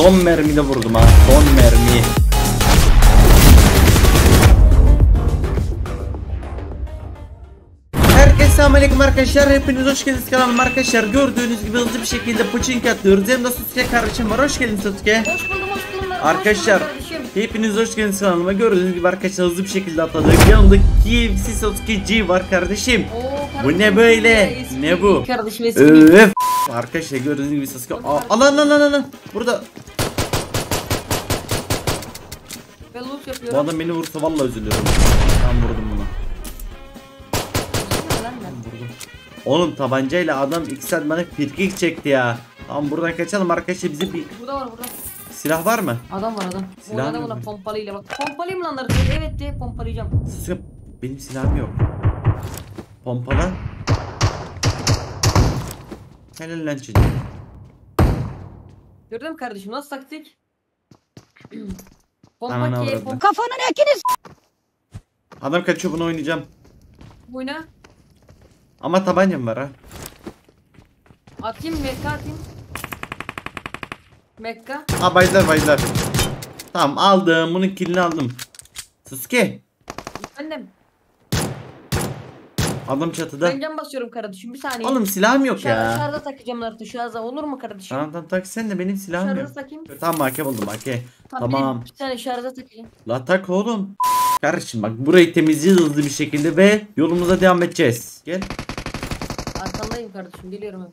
Son mermide vurdum ha. Son mermi. Herkese selamünaleyküm arkadaşlar. Hepiniz hoş geldiniz kanalıma arkadaşlar. Gördüğünüz gibi hızlı bir şekilde pıçink atıyoruz. Hem de Sasuke kardeşim var. Hoş geldin Sasuke. Hoş buldum hoş buldum. Arkadaşlar hepiniz hoş geldiniz kanalıma. Gördüğünüz gibi arkadaşlar hızlı bir şekilde atladık. Yanımda KFC Sasuke G var kardeşim. Oo, Bu ne böyle? Ne bu? Kardeşim eski. Öf. Arkadaşlar gördüğünüz gibi Sasuke. Aa, alan lan lan lan. Burada. Ben loot Bu adam beni vursa vallahi üzülüyorum. Ben vurdum bunu. Lan ben. Vurdum. Oğlum tabancayla adam iki saat bana pirkik çekti ya. Tamam buradan kaçalım arkadaşlar bize bir Burada var burada. silah var mı? Adam var adam. Silah Orada buna pompalıyla bak. Pompalıyım lanları. Evet de pompalayacağım. Sasuke benim silahım yok. Pompala. Helal lan çocuğum. Gördün mü kardeşim nasıl taktik? Ananı Pompa ki avradını. pompa Kafanın ekiniz. Adam kaçıyor bunu oynayacağım. oyna. Ama tabancam var ha. Atayım Mekka atayım. Mekka. Ha baylar baylar. Tamam aldım bunun killini aldım. Sasuke. Efendim. Adam çatıda. Ben cam basıyorum kardeşim bir saniye. Oğlum silahım yok Şarj, ya. şarja takacağım artık şarja olur mu kardeşim? Tamam tamam tak sen de benim silahım yok. Şarja takayım. Tamam AK buldum AK. Tamam. Tamam. Bir tane şarja takayım. La tak oğlum. Kardeşim bak burayı temizleyeceğiz hızlı bir şekilde ve yolumuza devam edeceğiz. Gel. Arkandayım kardeşim geliyorum ben.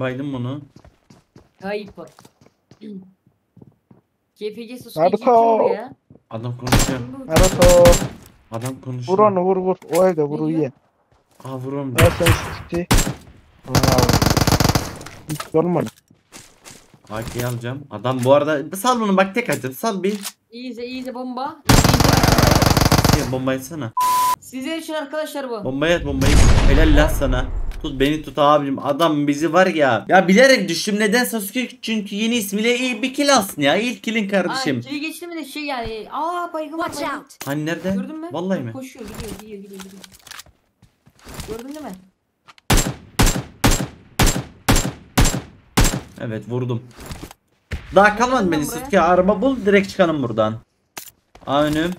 Baydım bunu. Kayıp bak. KFC sus Naruto. ya. Adam konuşuyor. Naruto. Adam konuşuyor. Vur onu vur vur. O evde vur Ne diyor? uyu. Aa vur onu. Ben sen sıktı. Hiç sorma. AK'yi alacağım. Adam bu arada sal bunu bak tek atacağım. Sal bir. Easy easy bomba. Ya bombayı atsana. Size için arkadaşlar bu. Bombayı at bombayı. Helal lan sana. Tut beni tut abicim. Adam bizi var ya. Ya bilerek düştüm. Neden Sasuke? Çünkü yeni ismiyle iyi bir kill alsın ya. İlk killin kardeşim. Ay, kili geçti mi de şey yani. Aa baygın var. Watch out. Hani nerede? Gördün mü? Vallahi mi? Koşuyor gidiyor gidiyor gidiyor. gidiyor. Gördün değil mi? Evet vurdum. Daha kalmadı beni. Sasuke. Araba bul direkt çıkalım buradan. Aa önüm.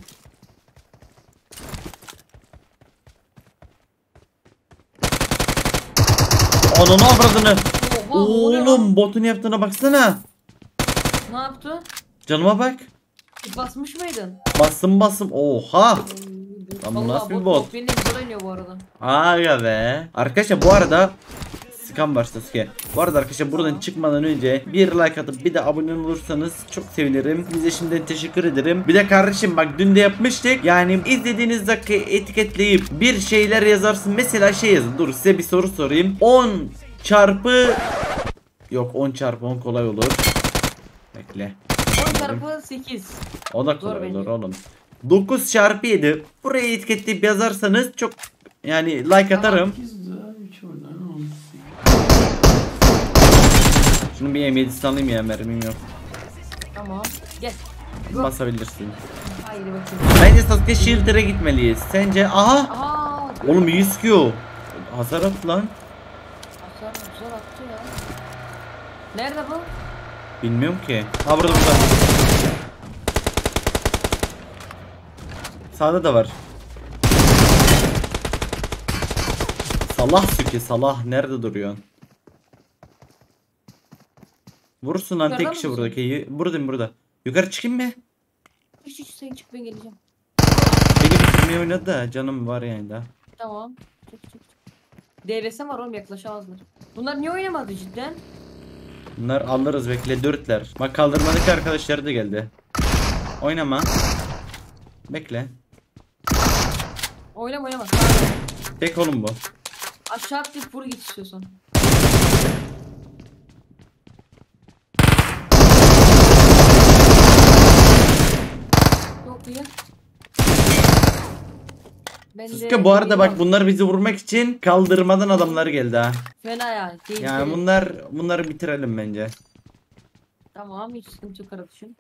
Ananı avradını. Oha? Oğlum botun yaptığına baksana. Ne yaptı? Canıma bak. Basmış mıydın? Bastım bastım. Oha. Lan bu nasıl bir bot? Benim oynuyor bu arada. Aga be. Arkadaşlar bu arada Skam var Sasuke. Bu arada arkadaşlar buradan çıkmadan önce bir like atıp bir de abone olursanız çok sevinirim. Size şimdiden teşekkür ederim. Bir de kardeşim bak dün de yapmıştık. Yani izlediğiniz dakika etiketleyip bir şeyler yazarsın. Mesela şey yazın. Dur size bir soru sorayım. 10 çarpı Yok 10 çarpı 10 kolay olur. Bekle. 10 çarpı 8. O da Zor kolay bence. olur oğlum. 9 çarpı 7. Buraya etiketleyip yazarsanız çok yani like atarım. Şunu bir M7'si alayım ya mermim yok. Tamam. Gel. Basabilirsin. Haydi bakayım. Bence Sasuke Shielder'a gitmeliyiz. Sence? Aha! Aha. Oğlum iyi sıkıyor. Hasar at lan. Hasar güzel attı ya. Nerede bu? Bilmiyorum ki. Ha burada burada. Sağda da var. Salah Süke Salah nerede duruyorsun? Vurursun lan tek kişi mısın? buradaki. Buradayım burada. Yukarı çıkayım mı? Hiç hiç sen çık ben geleceğim. Beni bitirmeye oynadı da canım var yani daha. Tamam. Çık çık çık. DVS var oğlum yaklaşamazlar. Bunlar niye oynamadı cidden? Bunlar alırız bekle dörtler. Bak kaldırmadaki arkadaşları da geldi. Oynama. Bekle. Oynama oynama. Tek oğlum bu. Aşağı atlayıp vur git istiyorsan. İyi. Ben bu arada bak bunlar bizi vurmak için kaldırmadan adamlar geldi ha. Fena ya. Tehlikeli. Yani bunlar bunları bitirelim bence. Tamam hiç sıkıntı yok kardeşim.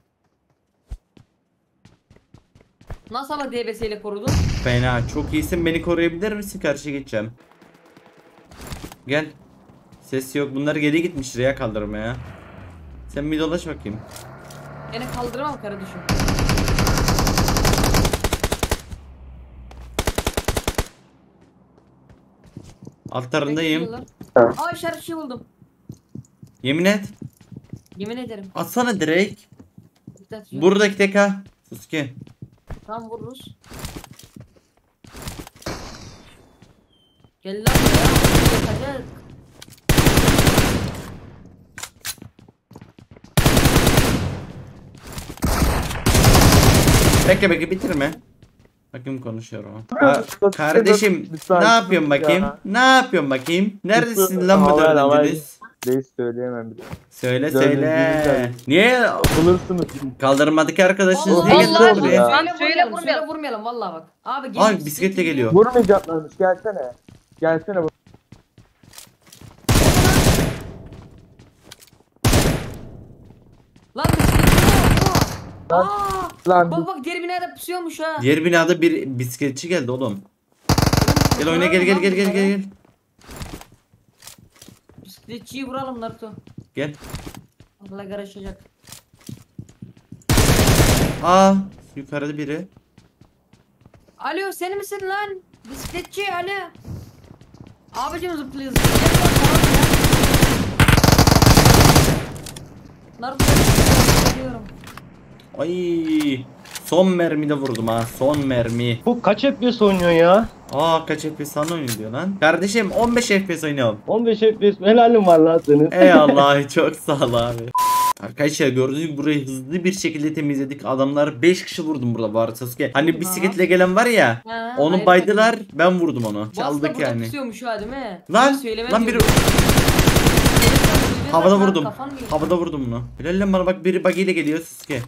Nasıl ama DBS ile korudun? Fena çok iyisin beni koruyabilir misin karşı geçeceğim. Gel. Ses yok. Bunlar geri gitmiştir ya kaldırmaya. Sen bir dolaş bakayım. Beni kaldıramam kardeşim. Altlarındayım. Bekliyorlar. Aa işaretçi buldum. Yemin et. Yemin ederim. Atsana direkt. Buradaki tek ha. Suski. Tam vururuz. Gel lan ya. Yakacak. Bekle bekle bitirme. Bakayım Ha, lütfen, kardeşim ne yapıyorsun bakayım? ya. Ne yapıyorsun bakayım? Neredesin lan bu dördüncünüz? Reis söyleyemem bile. Söyle söyle. Niye Bulursunuz. kaldırmadaki arkadaşınız Vallahi niye geldi vallahi buraya? ya. Söyle vurmayalım, söyle vurmayalım vallahi bak. Abi gel. Ay bisikletle geliyor. Vurmayacaklarmış gelsene. Gelsene. Lan bisikletçi bu. Lan- Aa! Lan Bak bak diğer binada pusuyormuş ha. Diğer binada bir bisikletçi geldi oğlum. Gel oyna gel gel gel gel gel gel. Bisikletçiyi vuralım Naruto. Gel. Allah garajacak. Aa yukarıda biri. Alo sen misin lan? Bisikletçi alo. Abicim zıplıyor zıplıyor. Naruto. Ay son mermide vurdum ha son mermi. Bu kaç FPS oynuyor ya? Aa kaç FPS sana oynuyor diyor lan. Kardeşim 15 FPS oynuyorum. 15 FPS helalim var lan senin. Eyvallah çok sağ ol abi. Arkadaşlar gördüğünüz gibi burayı hızlı bir şekilde temizledik. Adamlar 5 kişi vurdum burada bu arada Sasuke. Hani bisikletle gelen var ya. Ha, Onu hayır, baydılar ben vurdum onu. Bu aslında Çaldık burada yani. pusuyormuş ha değil mi? Lan Söylemem lan biri diyorum. havada vurdum. kafam geliyor. Havada vurdum bunu. Helal lan bana bak biri bagiyle geliyor Sasuke.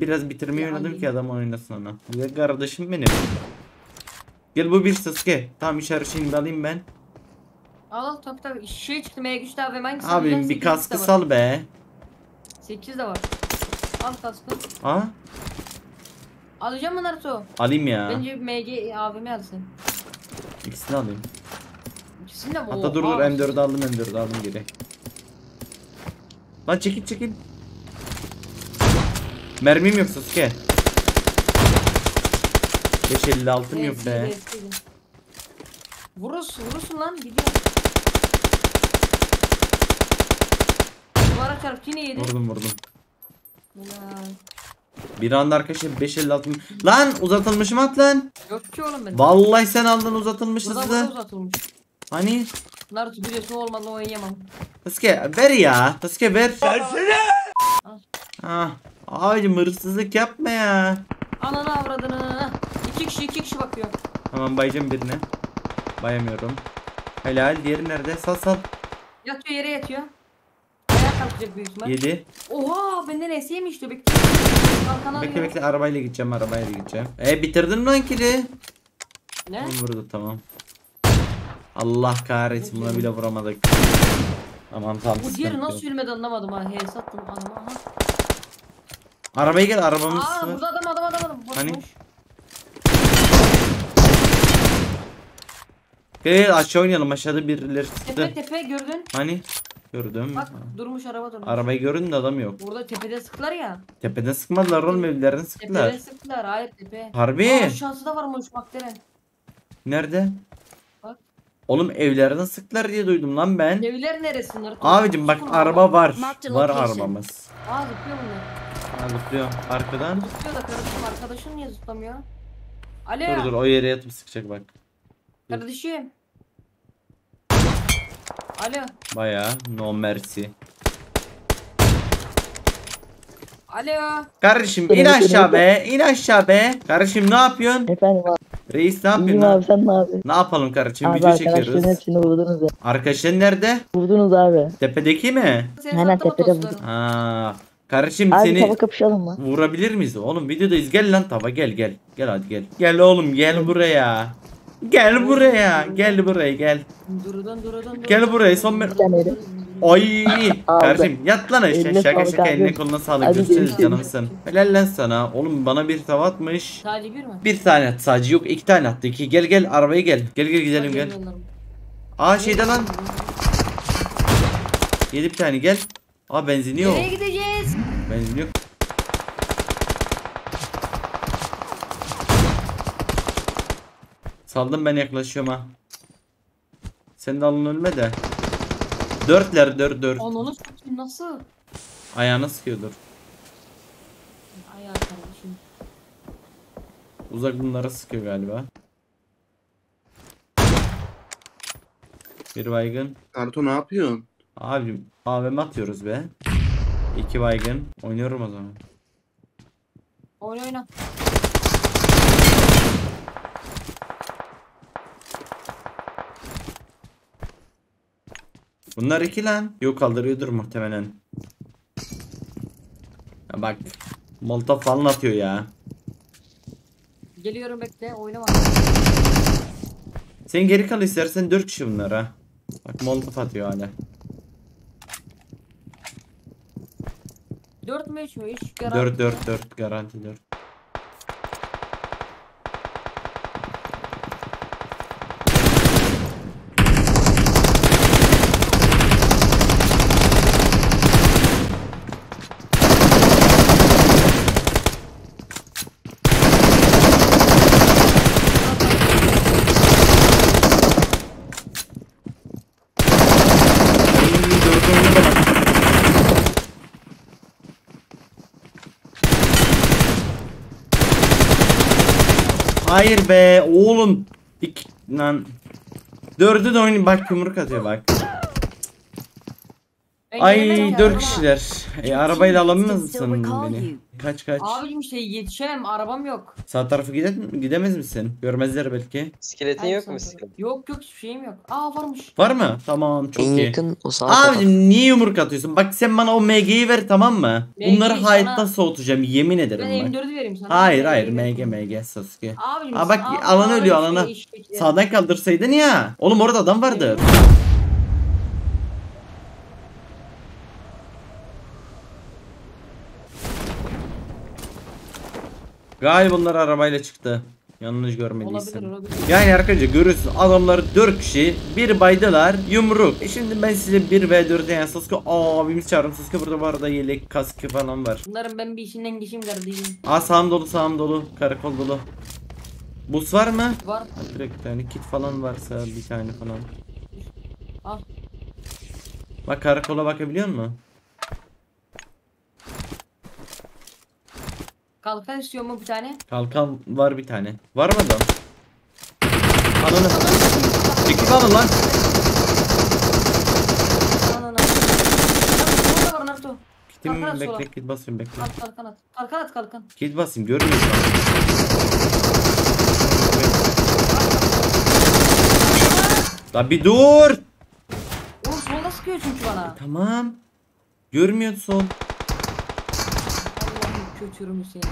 Biraz bitirmeyi Ya oynadım ki adam oynasın ona. Güzel kardeşim benim. Gel bu bir Sasuke. Tamam şeyini de alayım ben. Al al tabi tabi. Şey çıktı M3'te abi hangisi? Abim bir kaskı sal be. 8 de var. Al kaskı. Ha? Alacağım mı Naruto? Alayım ya. Bence MG AVM alsın. İkisini alayım. İkisini de mi? Hatta dur dur Oha. M4'ü aldım M4'ü aldım geri. Lan çekil çekil. Mermim yok Sasuke. 556'm yok Evet, be. Vurursun vurursun lan gidiyor. Duvara çarptı yine yedi. Vurdum vurdum. Helal. Bir anda arkadaşlar 556 Lan uzatılmışım at lan. Yok ki oğlum ben. Vallahi sen aldın uzatılmış Burada burada hızlı. uzatılmış. Hani? Naruto biliyorsun olmadan oynayamam. Sasuke ver ya. Sasuke ver. Al. Ah. Abicim hırsızlık yapma ya. Ananı avradını. İki kişi iki kişi bakıyor. Tamam bayacağım birine. Bayamıyorum. Helal. Diğeri nerede? Sal sal. Yatıyor yere yatıyor. Ayağa kalkacak büyük ihtimal. 7. Oha eseyim işte bekle. Kalkan Bekle alıyor. bekle arabayla gideceğim arabayla gideceğim. E bitirdin lan kili? Ne? Vurdu tamam. Allah kahretsin buna bile vuramadık. Tamam tamam. Bu diğeri nasıl yürümedi anlamadım ha. He sattım adama aha. Arabaya gel arabamız Aa burada adam adam adam adam. Boş, Hani? boş. Gel aşağı oynayalım aşağıda birileri Tepe çıktı. tepe gördün. Hani? Gördüm. Bak durmuş araba durmuş. Arabayı gördüm de adam yok. Burada tepede sıktılar ya. Tepeden sıkmadılar oğlum evlerden sıktılar. Tepede sıktılar. Hayır tepe. Harbi? Aa aşağısı da varmış Makderen. Nerede? Bak. Oğlum evlerden sıktılar diye duydum lan ben. Evler neresi Naruto? Abicim bak araba var. Var arabamız. Aa zıplıyor bunlar. Ha zıplıyor. Arkadan. Zıplıyor da kardeşim arkadaşın niye zıplamıyor? Alo. Dur dur o yere yatıp sıkacak bak. Kardeşim. Alo. Baya no mercy. Alo. Kardeşim in aşağı be. in aşağı be. Kardeşim ne yapıyorsun? Efendim abi. Reis ne İyiyim yapıyorsun? abi sen ne yapıyorsun? Ne yapalım kardeşim? Abi Video arkadaşların çekiyoruz. hepsini vurdunuz ya. Arkadaşın nerede? Vurdunuz abi. Tepedeki mi? Seni Aynen, sattım tepede otostları. Ha. Kardeşim Abi seni tava kapışalım mı? vurabilir miyiz? Oğlum videodayız. Gel lan tava gel gel. Gel hadi gel. Gel oğlum gel buraya. Gel buraya. Gel buraya gel. Durudun durudun. Gel buraya son mer- tane de. Ay kardeşim yat lan aşağı Eline şaka sağlık şaka abi. eline koluna sağlık Hadi görüşürüz görüşürüz. canımsın. Helal lan sana oğlum bana bir tava atmış. Sadece bir mi? Bir tane attı sadece yok iki tane attı iki gel gel arabaya gel. Gel gel gidelim gel. Aa şeyde lan. Yedi bir tane gel. Aa benzini yok. Nereye gideceğiz? Benzin yok. Saldım ben yaklaşıyorum ha. Sen de alın ölme de. Dörtler dört dört. Ananı satayım nasıl? Ayağına sıkıyordur. Ay arkadaşım. Uzak bunlara sıkıyor galiba. Bir baygın. Karto ne yapıyorsun? Abi AVM atıyoruz be. İki baygın. Oynuyorum o zaman. Oyna oyna. Bunlar iki lan. Yok kaldırıyordur muhtemelen. Ya bak. Molotov falan atıyor ya. Geliyorum bekle oynama. Sen geri kal istersen 4 kişi bunlar ha. Bak molotof atıyor hala. 4 mü 3 mü? 3 4 4 4 garanti 4. Dört oyunu da bak. Hayır be oğlum. İki, lan. Dördü de oyun bak yumruk atıyor bak. Ben Ay dört kişiler. E, arabayla alamaz mısın beni? Kaç kaç. Abicim işte yetişemem arabam yok. Sağ tarafı gide gidemez misin? Görmezler belki. İskeletin yok mu? Yok yok hiçbir şeyim yok. Aa varmış. Var mı? Tamam çok En iyi. yakın o sağ taraf. Abicim niye yumruk atıyorsun? Bak sen bana o MG'yi ver tamam mı? MG Bunları sana- hayatta soğutacağım yemin Ben ederim bak. M4'ü vereyim sana. Hayır hayır M4'ü MG MG Sasuke. Abicim Aa bak alan ölüyor alana. işte. Sağdan kaldırsaydın ya. Oğlum orada adam vardı. Galiba bunlar arabayla çıktı. Yanlış görmediysem. Olabilir olabilir. Yani arkadaşlar görüyorsun adamlar 4 kişi bir baydılar yumruk. E şimdi ben size 1 v 4'e yani Sasuke abimiz çağırdım. Sasuke burada bu arada yelek kaskı falan var. Bunların ben bir işinden geçeyim kardeşim. Aa sağım dolu sağım dolu karakol dolu. Bus var mı? Var. Ha, Direkt tane kit falan varsa bir tane falan. Al. Bak karakola bakabiliyor musun? Kalkan istiyor mu bir tane? Kalkan var bir tane. Var mı adam? Ananı. Çekil alın lan. Naruto, Burada var Naruto. Kitimi Kalkan at bekle sola. kit basıyorum bekle. Al kalkan at. Kalkan at kalkan. Kit basayım görmüyor musun? La bir dur. Oğlum solda sıkıyor çünkü bana. Tamam. Görmüyorsun. Kötürümü seni.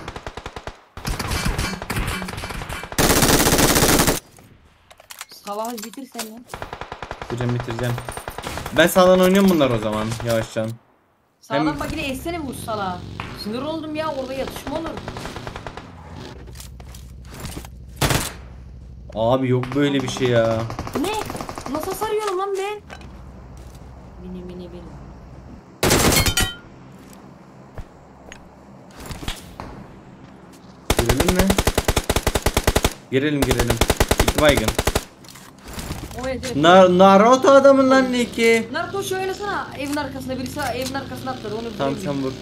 Sabahı bitir sen ya. Bitireceğim bitireceğim. Ben sağdan oynuyorum bunlar o zaman yavaştan. Sağdan Hem- bak yine essene bu sala. Sinir oldum ya orada yatışma olur. Abi yok böyle bir şey ya. Ne? Nasıl sarıyorum lan ben? Mini mini mini. Girelim mi? Girelim girelim. İki baygın. O evet. Na Naruto adamın lan Niki. Naruto şu oynasana. Evin arkasında birisi evin arkasına atladı. Onu Tamam sen vur.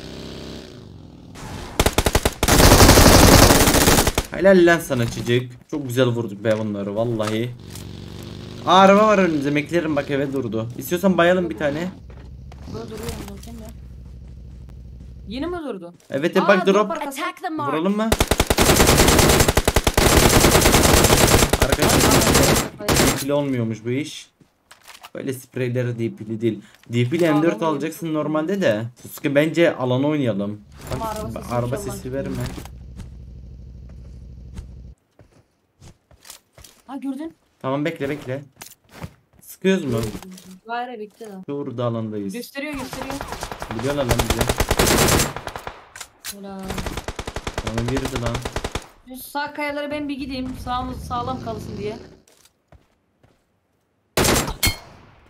Helal lan sana çocuk. Çok güzel vurduk be bunları vallahi. Aa, araba var önümüzde. Meklerim bak eve durdu. İstiyorsan bayalım bir tane. Böyle duruyorum ya. Yeni mi durdu? Evet e Aa, bak drop. arkası. Attack the mark. Vuralım mı? Arkadaşlar DP'li olmuyormuş bu iş. Böyle spreyleri DP'li değil. DP'li M4 Sağlam alacaksın normalde de. Suske bence alana oynayalım. Bak, araba sesi araba sesi verme. Ha gördün? Tamam bekle bekle. Sıkıyoruz mu? Gayrı bitti de. Burada alandayız. Gösteriyor gösteriyor. Biliyorlar lan bize. Helal. Bana girdi lan. Şu sağ kayalara ben bir gideyim. Sağımız sağlam kalsın diye.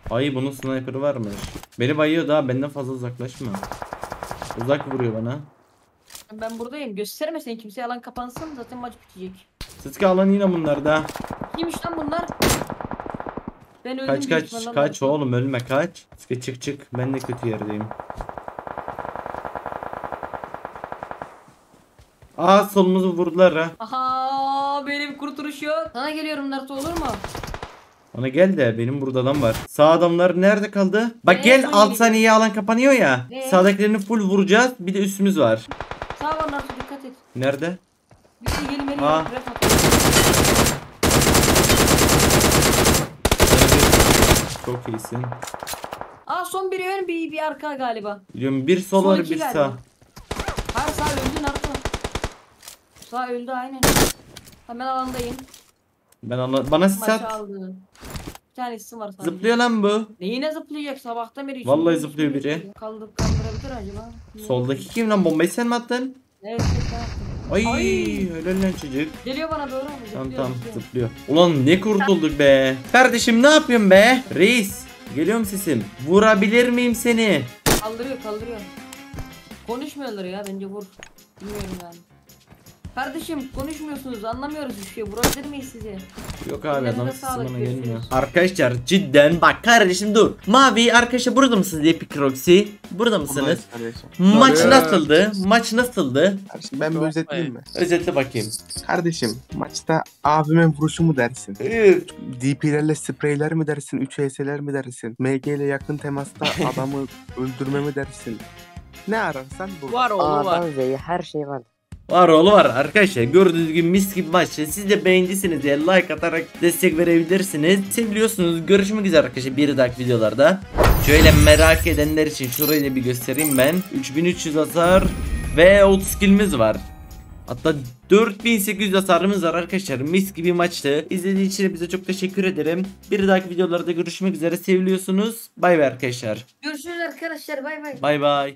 Ay bunun sniper'ı varmış. Beni bayıyor daha benden fazla uzaklaşma. Uzak vuruyor bana. Ben buradayım. Gösterme sen kimseye alan kapansın zaten maç bitecek. Sıtkı alan yine bunlarda. Kimmiş lan bunlar? Ben öldüm. Kaç kaç kaç oğlum ölme kaç. Sıtkı çık çık ben de kötü yerdeyim. Aa solumuzu vurdular ha. Aha benim kurtuluş yok. Sana geliyorum Naruto olur mu? Ona gel de benim burada adam var. Sağ adamlar nerede kaldı? Bak Ne? gel alt saniye alan kapanıyor ya. Ne? Sağdakilerini full vuracağız. Bir de üstümüz var. Sağ var Naruto dikkat et. Nerede? Bir de gelin beni Aa. Çok iyisin. Aa son biri ön bir, bir arka galiba. Biliyorum bir sol Son var iki bir galiba. sağ. Hayır sağ öldü Naruto. Sağ öldü aynen. Hemen alandayım. Ben anla bana sis at. aldı. Bir tane isim var sadece. Zıplıyor lan bu. Neyine zıplayacak sabahtan beri? Vallahi zıplıyor biri. Kaldır kaldırabilir acaba? Soldaki kim lan bombayı sen mi attın? Evet evet ben yaptım. Ay, Ay. helal lan çocuk. Geliyor bana doğru. Tamam Zıplıyor, tamam zıplıyor. Ulan ne kurtulduk be. Kardeşim ne yapıyorsun be? Reis. Geliyor mu sesim? Vurabilir miyim seni? Kaldırıyor kaldırıyor. Konuşmuyorlar ya bence vur. Bilmiyorum yani. Kardeşim konuşmuyorsunuz anlamıyoruz bir şey. Vurabilir miyiz sizi? Yok abi adam görüşürüz. gelmiyor. Arkadaşlar cidden bak kardeşim dur. Mavi arkadaşlar burada mısınız Epic Roxy? Burada mısınız? Maç Evet. nasıldı? Maç nasıldı? Kardeşim ben bir özetleyeyim mi? Özetle bakayım. Kardeşim maçta abimin vuruşu mu dersin? Üf. DP'lerle spreyler mi dersin? 3 HS'ler mi dersin? MG ile yakın temasta adamı öldürme mi dersin? Ne ararsan bu. Var oğlu var. A'dan Z'ye her şey var. Var oğlu var arkadaşlar gördüğünüz gibi mis gibi maç. Siz de beğendiyseniz diye like atarak destek verebilirsiniz. Seviliyorsunuz. Görüşmek üzere arkadaşlar bir dahaki videolarda. Şöyle merak edenler için şurayı da bir göstereyim ben. 3300 hasar ve 30 kill'imiz var. Hatta 4800 hasarımız var arkadaşlar. Mis gibi maçtı. İzlediğiniz için bize çok teşekkür ederim. Bir dahaki videolarda görüşmek üzere. Seviliyorsunuz. Bay bay arkadaşlar. Görüşürüz arkadaşlar bay bay. Bay bay.